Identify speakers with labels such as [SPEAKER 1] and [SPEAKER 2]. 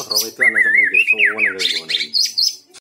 [SPEAKER 1] wah rawa itu anak sama mungkin